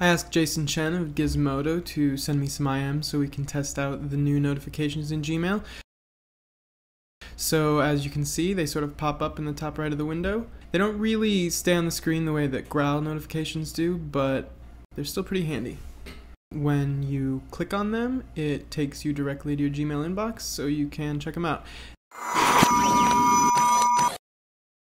I asked Jason Chen of Gizmodo to send me some IMs so we can test out the new notifications in Gmail. So as you can see, they sort of pop up in the top right of the window. They don't really stay on the screen the way that Growl notifications do, but they're still pretty handy. When you click on them, it takes you directly to your Gmail inbox, so you can check them out.